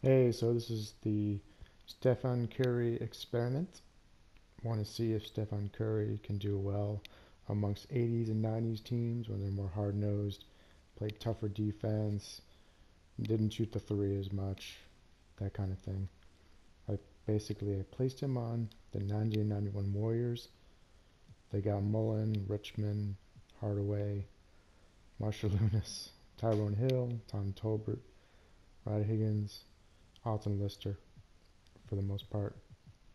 Hey, so this is the Stephen Curry experiment. Want to see if Stephen Curry can do well amongst 80s and 90s teams when they're more hard-nosed, played tougher defense, didn't shoot the three as much, that kind of thing. I basically I placed him on the 90 and 91 Warriors. They got Mullin, Richmond, Hardaway, Marshall Lunas, Tyrone Hill, Tom Tolbert, Rod Higgins, Alton Lister for the most part.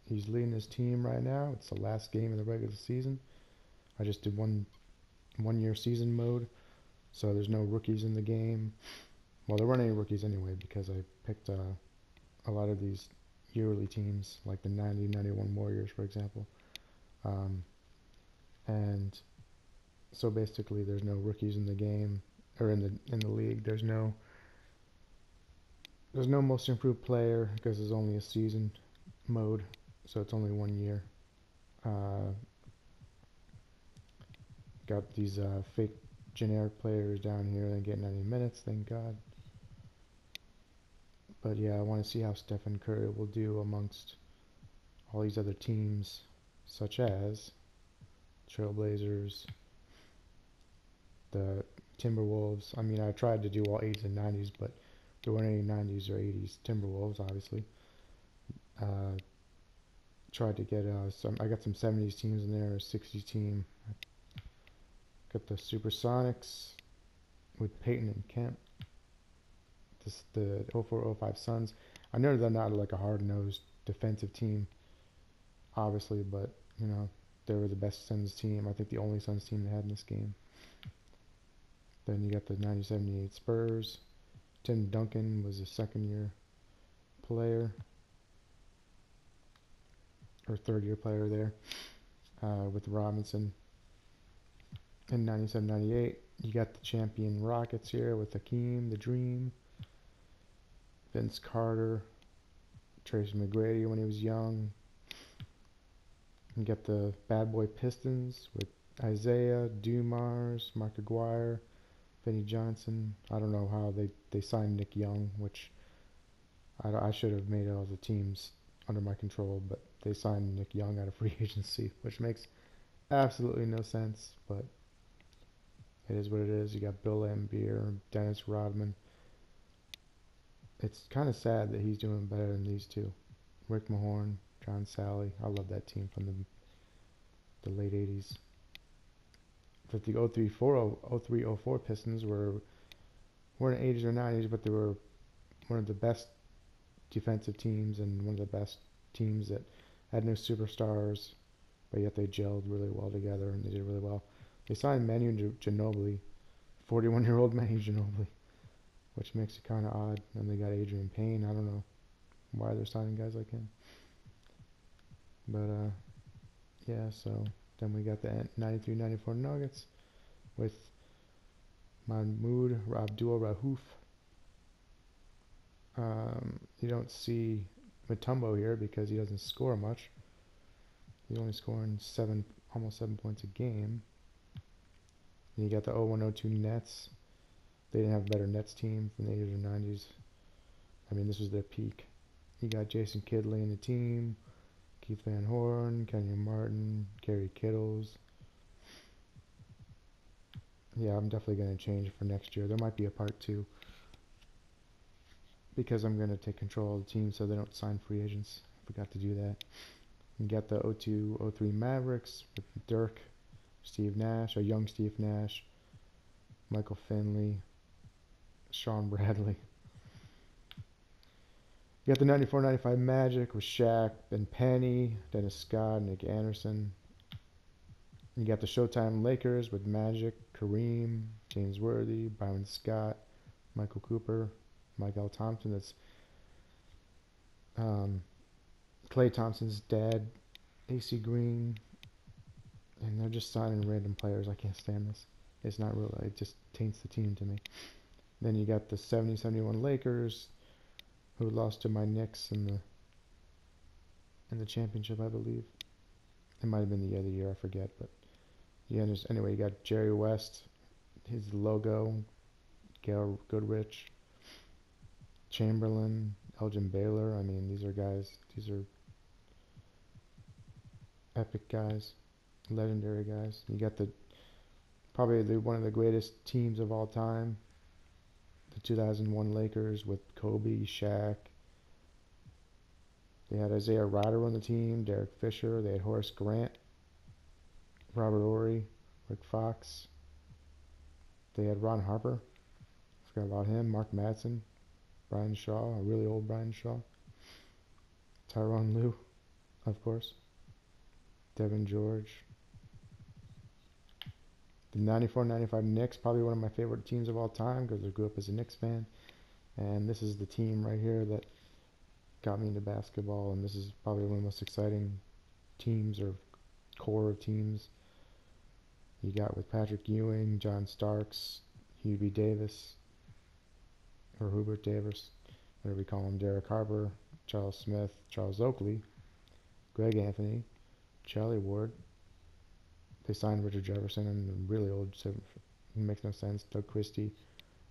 He's leading his team right now. It's the last game of the regular season. I just did one one year season mode, so there's no rookies in the game. Well, there weren't any rookies anyway because I picked uh, a lot of these yearly teams, like the 90 91 Warriors, for example. Um, and so basically, there's no rookies in the game or in the in the league. There's no there's no most improved player because there's only a season mode, so it's only one year. Uh, got these uh, fake generic players down here that get 90 minutes, thank God. But yeah, I want to see how Stephen Curry will do amongst all these other teams, such as Trailblazers, the Timberwolves. I mean, I tried to do all 80s and 90s, but there weren't any 90s or 80s Timberwolves, obviously. Uh, tried to get uh, some. I got some 70s teams in there, a 60s team. Got the Supersonics with Payton and Kemp. This, the 0405 Suns. I know they're not like a hard-nosed defensive team, obviously, but you know they were the best Suns team. I think the only Suns team they had in this game. Then you got the 90-78 Spurs. Tim Duncan was a second year player or third year player there uh, with Robinson. In 97 98, you got the champion Rockets here with Hakeem, the Dream, Vince Carter, Tracy McGrady when he was young. You got the bad boy Pistons with Isiah, Dumars, Mark Aguirre, Vinnie Johnson. I don't know how they, they signed Nick Young, which I, I should have made all the teams under my control, but they signed Nick Young out of free agency, which makes absolutely no sense, but it is what it is. You got Bill Laimbeer, Dennis Rodman. It's kind of sad that he's doing better than these two. Rick Mahorn, John Salley. I love that team from the the late 80s that the 03, 04 Pistons were weren't 80s or 90s, but they were one of the best defensive teams and one of the best teams that had no superstars, but yet they gelled really well together and they did really well. They signed Manu Ginobili, 41-year-old Manu Ginobili, which makes it kind of odd. And they got Adreian Payne. I don't know why they're signing guys like him. But uh, yeah, so then we got the 93-94 Nuggets with Mahmoud Abdul Rauf. Um, you don't see Mutombo here because he doesn't score much. He's only scoring seven, almost seven points a game. And you got the 0102 Nets. They didn't have a better Nets team from the 80s or 90s. I mean, this was their peak. You got Jason Kidd in the team. Keith Van Horn, Kenyon Martin, Kerry Kittles. Yeah, I'm definitely going to change for next year. There might be a part two because I'm going to take control of the team so they don't sign free agents. I forgot to do that. You get the 02 03 Mavericks with Dirk, Steve Nash, a young Steve Nash, Michael Finley, Shawn Bradley. You got the 94-95 Magic with Shaq, Ben Penny, Dennis Scott, Nick Anderson. You got the Showtime Lakers with Magic, Kareem, James Worthy, Byron Scott, Michael Cooper, Mychal Thompson. That's um, Klay Thompson's dad, AC Green, and they're just signing random players. I can't stand this. It's not real. It just taints the team to me. Then you got the 70-71 Lakers, who lost to my Knicks in the in the championship, I believe. It might have been the other year, I forget, but yeah. Just, anyway, you got Jerry West, his logo, Gail Goodrich, Chamberlain, Elgin Baylor. I mean, these are guys. These are epic guys, legendary guys. You got the probably the one of the greatest teams of all time. The 2001 Lakers with Kobe, Shaq. They had Isaiah Rider on the team, Derek Fisher. They had Horace Grant, Robert Horry, Rick Fox. They had Ron Harper. Forgot about him. Mark Madsen, Brian Shaw, a really old Brian Shaw. Tyronn Lue, of course. Devean George. The 94-95 Knicks, probably one of my favorite teams of all time because I grew up as a Knicks fan. And this is the team right here that got me into basketball. And this is probably one of the most exciting teams or core of teams you got with Patrick Ewing, John Starks, Hubie Davis, or Hubert Davis, whatever we call him, Derek Harper, Charles Smith, Charles Oakley, Greg Anthony, Charlie Ward. They signed Richard Jefferson and really old, so it makes no sense. Doug Christie,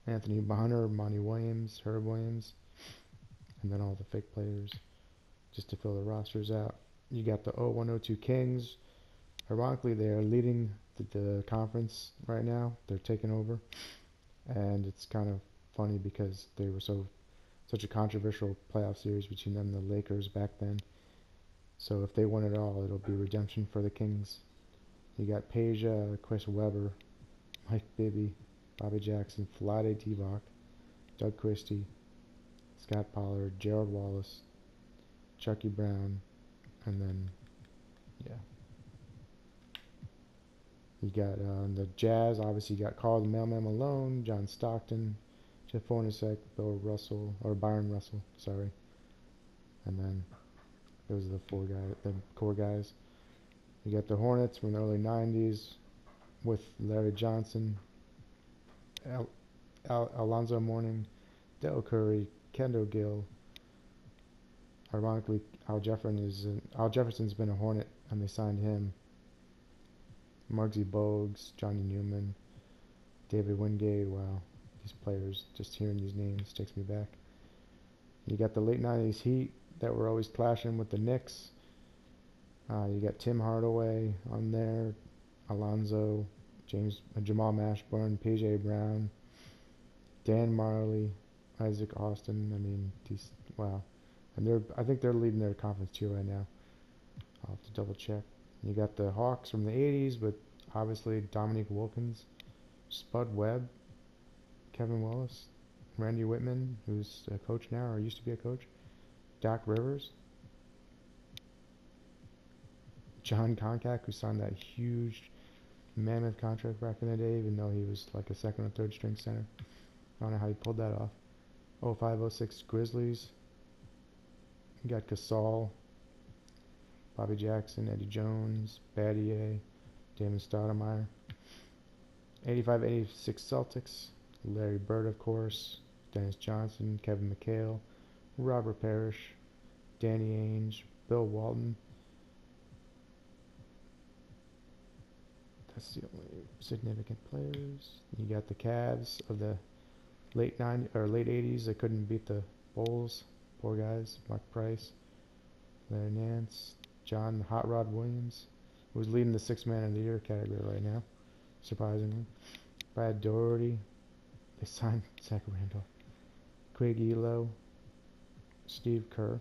Anthony Bonner, Monty Williams, Herb Williams, and then all the fake players just to fill the rosters out. You got the 0102 Kings. Ironically, they are leading the, the conference right now. They're taking over, and it's kind of funny because they were so such a controversial playoff series between them and the Lakers back then. So if they win it all, it'll be redemption for the Kings. You got Peja, Chris Webber, Mike Bibby, Bobby Jackson, Vlade Divac, Doug Christie, Scott Pollard, Gerald Wallace, Chucky Brown, and then, yeah. You got uh, the Jazz, obviously you got Carl the Mailman Malone, John Stockton, Jeff Hornacek, Bill Russell, or Byron Russell, sorry. And then those are the four guys, the core guys. You got the Hornets from the early 90s with Larry Johnson, Al, Al, Alonzo Mourning, Dell Curry, Kendall Gill. Ironically, Al Jefferson is an, Al Jefferson's been a Hornet, and they signed him. Muggsy Bogues, Johnny Newman, David Wingate. Wow, these players. Just hearing these names takes me back. You got the late '90s Heat that were always clashing with the Knicks. Uh, you got Tim Hardaway on there, Alonzo, James, uh, Jamal Mashburn, PJ Brown, Dan Majerle, Isaac Austin. I mean, wow, and they're I think they're leading their conference too right now. I'll have to double check. You got the Hawks from the 80s with obviously Dominique Wilkins, Spud Webb, Kevin Willis, Randy Wittman, who's a coach now or used to be a coach, Doc Rivers, Jon Koncak, who signed that huge mammoth contract back in the day, even though he was like a second or third string center. I don't know how he pulled that off. 0506 Grizzlies. You got Gasol, Bobby Jackson, Eddie Jones, Battier, Damon Stoudemire. 85-86 Celtics, Larry Bird, of course, Dennis Johnson, Kevin McHale, Robert Parish, Danny Ainge, Bill Walton. That's the only significant players. You got the Cavs of the late 90s or late 80s. that couldn't beat the Bulls. Poor guys. Mark Price, Larry Nance, John Hot Rod Williams, who's leading the six man of the year category right now, surprisingly. Brad Daugherty, they signed Zach Randolph. Craig Ehlo, Steve Kerr.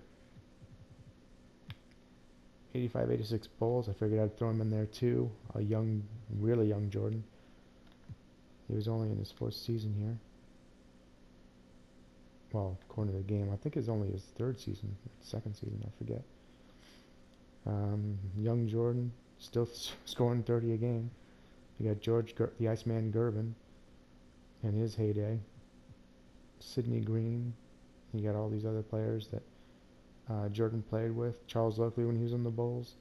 85 86 Bulls, I figured I'd throw him in there too. A young, really young Jordan. He was only in his fourth season here. Well, according to the game, I think it's only his third season, second season, I forget. Um, young Jordan, still scoring 30 a game. You got George, Ger- the Iceman Gervin, and his heyday. Sidney Green. You got all these other players that uh, Jordan played with. Charles Oakley when he was on the Bulls.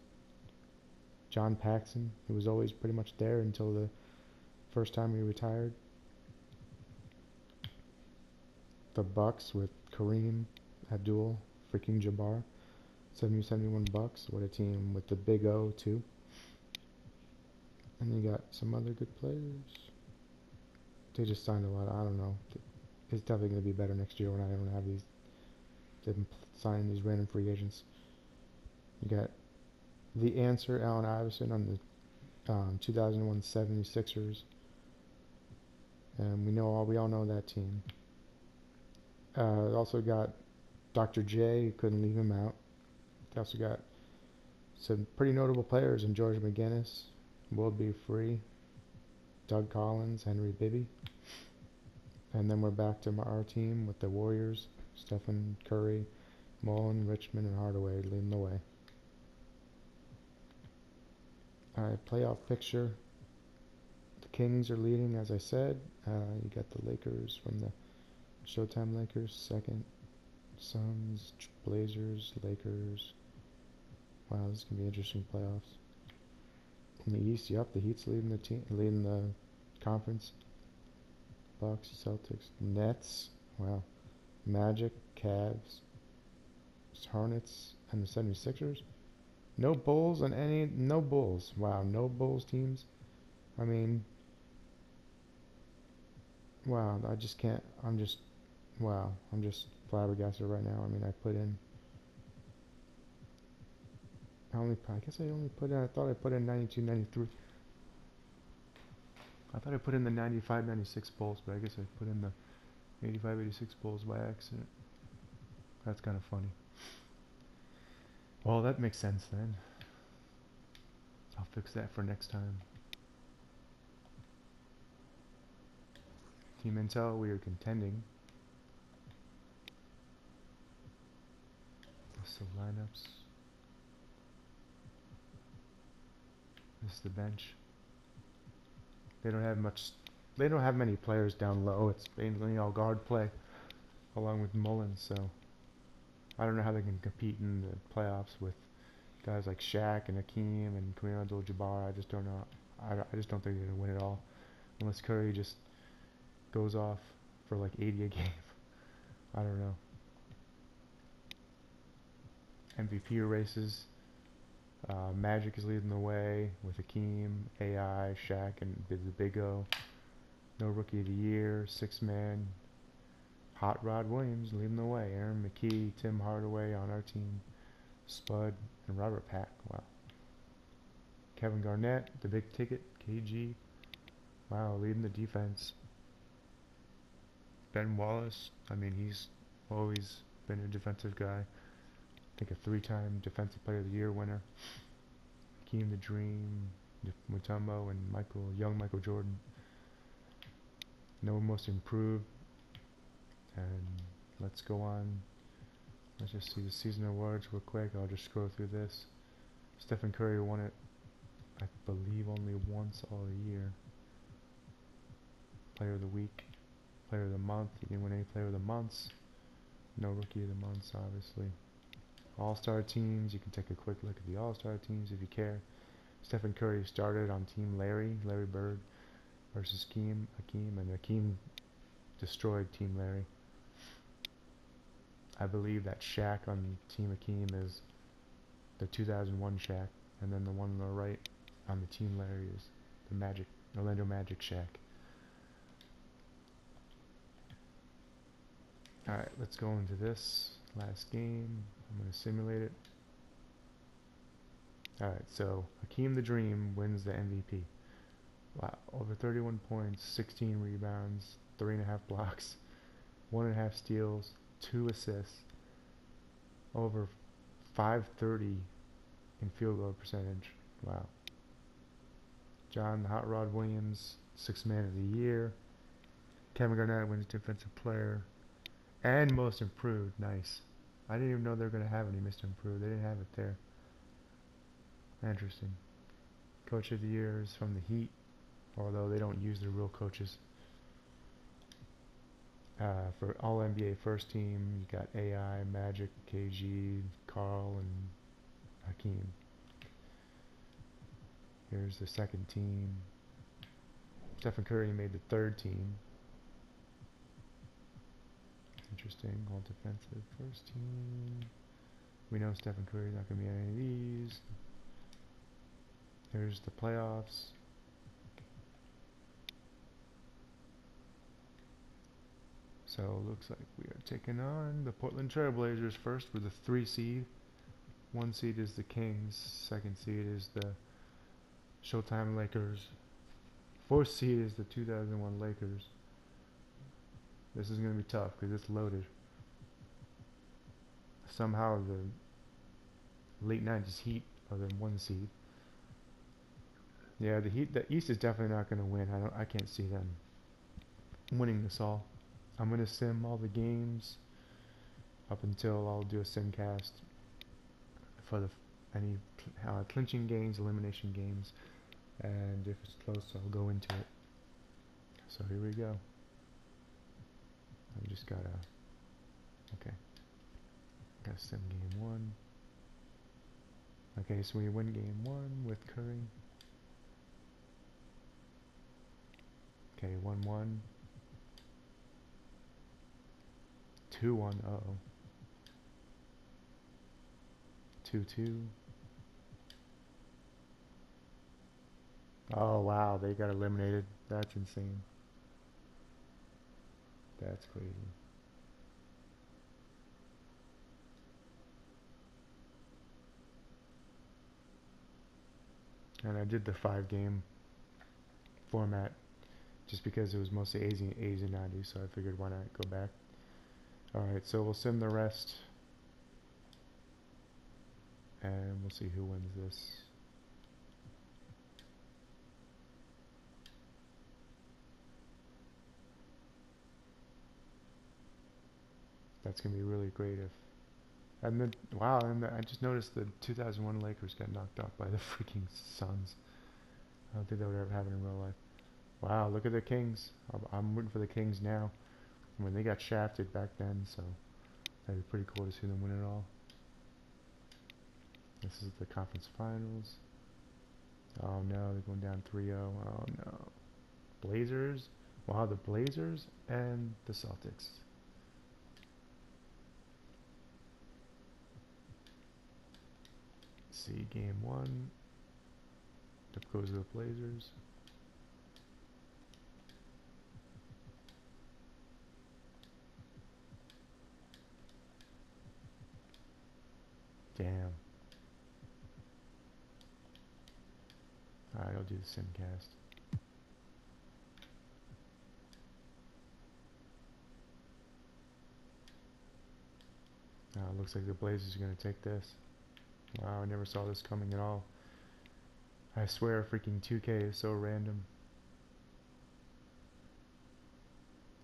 John Paxson, who was always pretty much there until the first time he retired. The Bucks with Kareem Abdul, freaking Jabbar. 70, 71 bucks. What a team with the big O too. And you got some other good players. They just signed a lot. I don't know. It's definitely going to be better next year when I don't have these been signing these random free agents. You got the answer, Allen Iverson, on the um, 2001 76ers. And we know all we all know that team. Uh, also got Dr. J, who couldn't leave him out. They also got some pretty notable players in George McGinnis, World B. Free, Doug Collins, Henry Bibby. And then we're back to our team with the Warriors, Stephen Curry, Mullin, Richmond, and Hardaway leading the way. Alright, playoff picture. The Kings are leading, as I said. Uh, you got the Lakers from the Showtime Lakers, second. Suns, Blazers, Lakers. Wow, this is gonna be interesting playoffs. In the East, yep, the Heat's leading the team, leading the conference. Bucks, Celtics, Nets. Wow, Magic, Cavs, Hornets, and the 76ers. No Bulls on any, no Bulls. Wow, no Bulls teams. I mean, wow, I just can't, I'm just, wow, I'm just flabbergasted right now. I mean, I put in, I only, I guess I only put in, I thought I put in 92, 93. I thought I put in the 95, 96 Bulls, but I guess I put in the 85, 86 Bulls by accident. That's kind of funny. Well, that makes sense then. I'll fix that for next time. Team Intel, we are contending. List of lineups. This is the bench. They don't have much. They don't have many players down low. It's mainly all guard play, along with Mullins. So I don't know how they can compete in the playoffs with guys like Shaq and Hakeem and Kareem Abdul-Jabbar. I just don't know. I, I just don't think they're gonna win it all, unless Curry just goes off for like 80 a game. I don't know. MVP races. Uh, Magic is leading the way with Hakeem, AI, Shaq, and the Big O. No Rookie of the Year, Six Man. Hot Rod Williams leading the way. Aaron McKie, Tim Hardaway on our team. Spud, and Robert Pack. Wow. Kevin Garnett, the big ticket, KG. Wow, leading the defense. Ben Wallace, I mean, he's always been a defensive guy. I think a three-time Defensive Player of the Year winner. Keem the Dream, Mutombo, and Michael, young Michael Jordan. No most improved. And let's go on. Let's just see the season awards real quick. I'll just scroll through this. Stephen Curry won it, I believe, only once all year. Player of the week, player of the month. He didn't win any player of the months. No rookie of the months, obviously. All-star teams. You can take a quick look at the all-star teams if you care. Stephen Curry started on Team Larry, Larry Bird versus Hakeem, Hakeem, and Hakeem destroyed Team Larry. I believe that Shaq on Team Hakeem is the 2001 Shaq, and then the one on the right on the Team Larry is the Magic, Orlando Magic Shaq. Alright, let's go into this last game. I'm going to simulate it. Alright, so Hakeem the Dream wins the MVP. Wow, over 31 points, 16 rebounds, 3.5 blocks, 1.5 steals, 2 assists, over 530 in field goal percentage. Wow. John Hot Rod Williams, Sixth Man of the Year. Kevin Garnett wins Defensive Player and Most Improved. Nice. I didn't even know they were going to have any Most Improved. They didn't have it there. Interesting. Coach of the Year is from the Heat, although they don't use their real coaches. Uh, for All NBA First Team, you got AI, Magic, KG, Carl, and Hakeem. Here's the second team. Stephen Curry made the third team. Interesting. All defensive first team. We know Stephen Curry's not going to be any of these. Here's the playoffs. So looks like we are taking on the Portland Trailblazers first with a three seed. One seed is the Kings. Second seed is the Showtime Lakers. Fourth seed is the 2001 Lakers. This is going to be tough because it's loaded. Somehow the late 90s Heat are the one seed. Yeah, the Heat, the East is definitely not going to win. I don't, I can't see them winning this all. I'm going to sim all the games up until I'll do a simcast for the any uh, clinching games, elimination games, and if it's close, I'll go into it. So here we go. I just gotta, okay, got sim game one. Okay, so we win game one with Curry. Okay, 1-1. 2 1 uh oh. 2 2. Oh wow, they got eliminated. That's insane. That's crazy. And I did the five game format just because it was mostly 80s, 80s and 90s, so I figured why not go back. Alright, so we'll send the rest. And we'll see who wins this. That's going to be really great if... And then, wow, and I just noticed the 2001 Lakers got knocked off by the freaking Suns. I don't think that would ever happen in real life. Wow, look at the Kings. I'm, I'm rooting for the Kings now when they got shafted back then, so that'd be pretty cool to see them win it all. This is the conference finals. Oh no, they're going down 3-0. Oh no. Blazers. Wow, the Blazers and the Celtics. see game one. Up goes to the Blazers. Damn. Alright, I'll do the simcast. Uh, looks like the Blazers are going to take this. Wow, I never saw this coming at all. I swear freaking 2K is so random.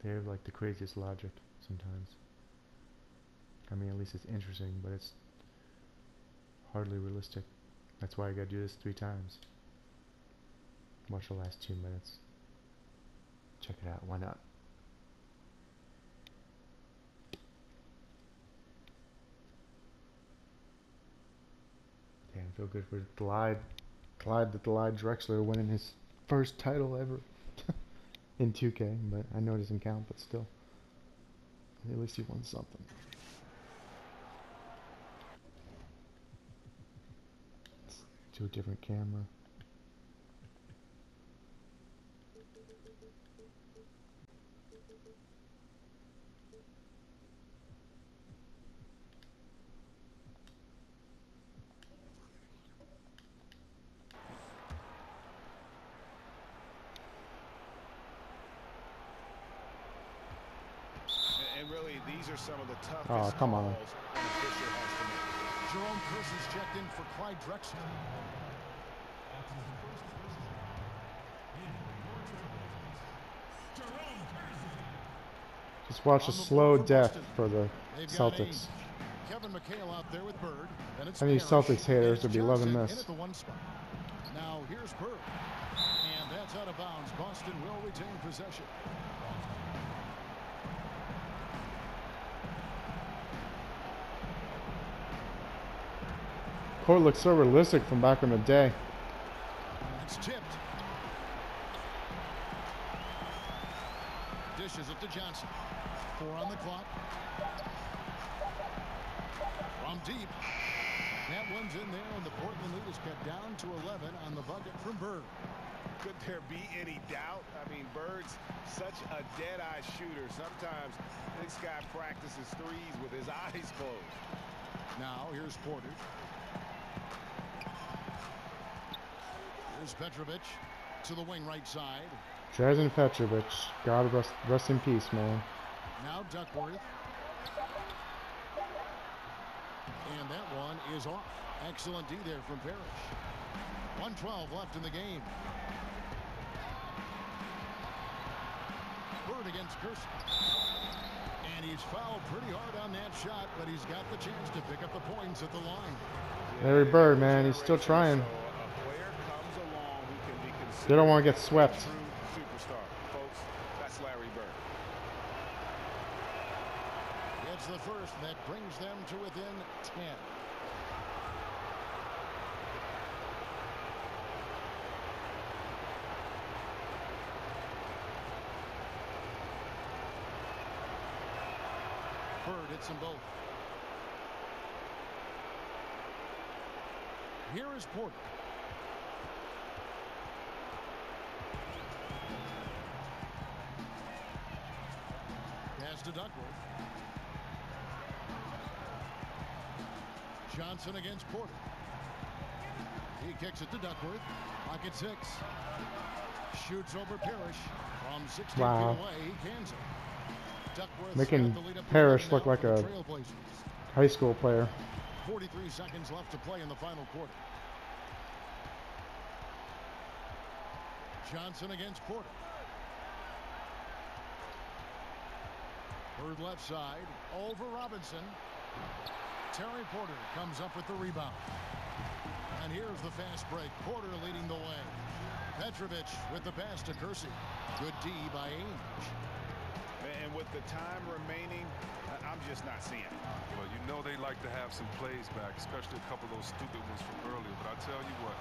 They have like the craziest logic sometimes. I mean, at least it's interesting, but it's hardly realistic. That's why I gotta do this three times. Watch the last two minutes. Check it out, why not? Damn, feel good for Clyde. Clyde the Clyde Drexler winning his first title ever in 2K, but I know it doesn't count, but still. At least he won something. To a different camera. And really, these are some of the toughest Oh, come on an official has to make. Jerome Kersey's checked in for Clyde Drexler. Just watch a slow death for the Celtics. Kevin McHale out there with Bird. And it's Parish. Celtics haters would be loving this? in at the one spot. Now here's Bird. And that's out of bounds. Boston will retain possession. Court looks so realistic from back in the day. It's tipped. Dishes it to Johnson. Four on the clock. From deep. That one's in there, and the Portland lead is cut down to 11 on the bucket from Bird. Could there be any doubt? I mean, Bird's such a dead-eye shooter. Sometimes this guy practices threes with his eyes closed. Now here's Porter. Here's Petrovic to the wing right side. Drazen Petrovic. God rest, rest in peace, man. Now Duckworth. And that one is off. Excellent D there from Parish. 112 left in the game. Bird against Gerson. And he's fouled pretty hard on that shot, but he's got the chance to pick up the points at the line. Larry Bird, man, he's still trying. So a player comes along who can be They don't want to get swept. that's Larry Bird. It's the first that brings them to within 10. Bird hits them both. Here is Porter. Johnson against Porter. He kicks it to Duckworth. Pocket six. Shoots over Parish. From 16 Wow. feet away, he cans it. Duckworth's Making got the lead up to Parish look like a- High school player. 43 seconds left to play in the final quarter. Johnson against Porter. Bird left side. Over Robinson. Terry Porter comes up with the rebound. And here's the fast break. Porter leading the way. Petrovic with the pass to Kersey. Good D by Ainge. And with the time remaining, I- I'm just not seeing it. Well, you know they like to have some plays back, especially a couple of those stupid ones from earlier. But I tell you what,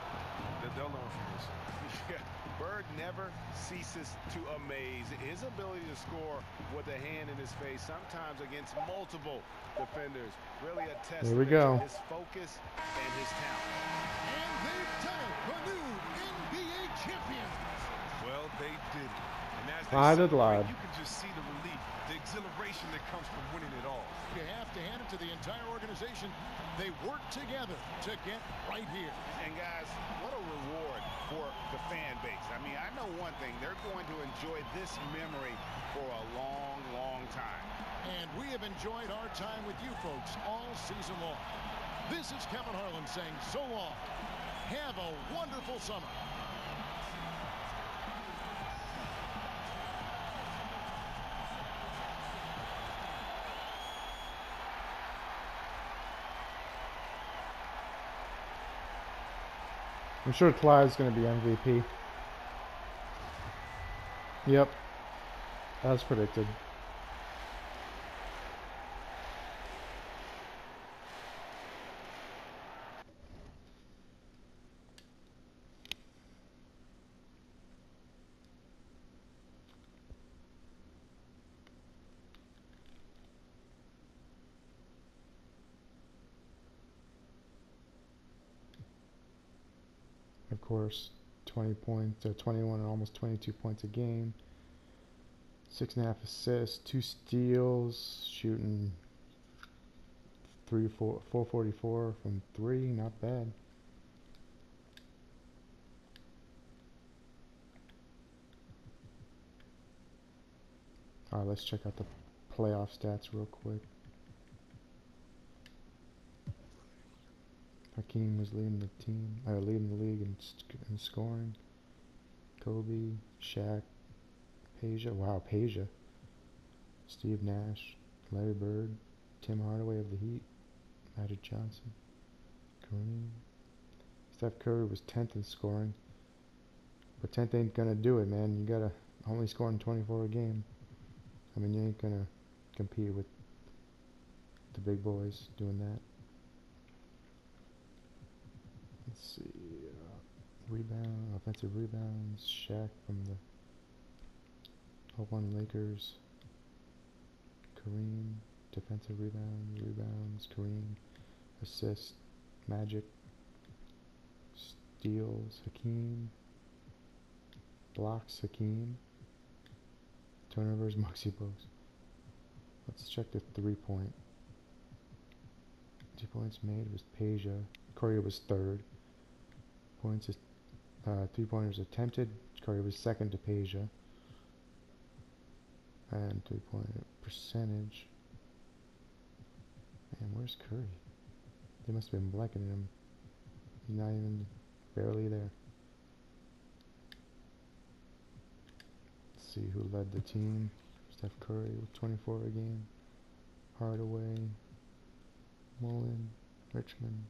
they- they'll learn from this. Yeah, Bird never ceases to amaze. His ability to score with a hand in his face, sometimes against multiple defenders, really a testament Here we go. to his focus and his talent. And they've done it. The new NBA champions. Well, they did it. And as they Lied and celebrate, you can just see the relief, the exhilaration that comes from winning it all. You have to hand it to the entire organization. They work together to get right here. And guys, what a reward for the fan base. I mean, I know one thing. They're going to enjoy this memory for a long, long time. And we have enjoyed our time with you folks all season long. This is Kevin Harlan saying so long. Have a wonderful summer. I'm sure Clyde's going to be MVP. Yep. As predicted. Course, 20 points, or 21 and almost 22 points a game. Six and a half assists, two steals, shooting three, four, 444 from three, not bad. All right, let's check out the playoff stats real quick. Hakeem was leading the team, or leading the league in, in scoring. Kobe, Shaq, Peja, wow, Peja, Steve Nash, Larry Bird, Tim Hardaway of the Heat, Magic Johnson, Kareem. Steph Curry was 10th in scoring, but 10th ain't gonna do it, man. You gotta only scoring 24 a game. I mean, you ain't gonna compete with the big boys doing that. Let's see. Uh, rebound, offensive rebounds. Shaq from the 01 Lakers. Kareem, defensive rebound, rebounds. Kareem, assist. Magic. Steals. Hakeem. blocks Hakeem. Turnovers Muggsy Bogues. Let's check the three point. Two points made was Peja. Curry was third. Points uh, three pointers attempted. Curry was second to Peja. And three point percentage. Man, where's Curry? They must have been blackening him. He's not even barely there. Let's see who led the team. Steph Curry with 24 a game. Hardaway, Mullin, Richmond.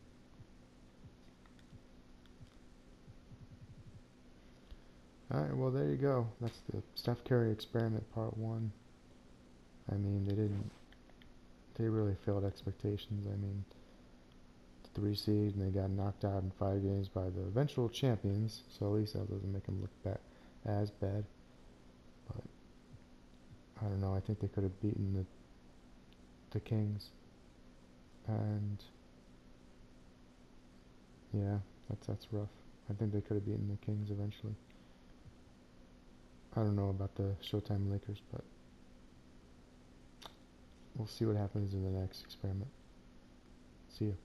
Alright, well there you go. That's the Steph Curry experiment part one. I mean, they didn't, they really failed expectations. I mean, three seed and they got knocked out in five games by the eventual champions. So at least that doesn't make them look bad, as bad. But I don't know. I think they could have beaten the the Kings. And yeah, that's that's rough. I think they could have beaten the Kings eventually. I don't know about the Showtime Lakers, but we'll see what happens in the next experiment. See you.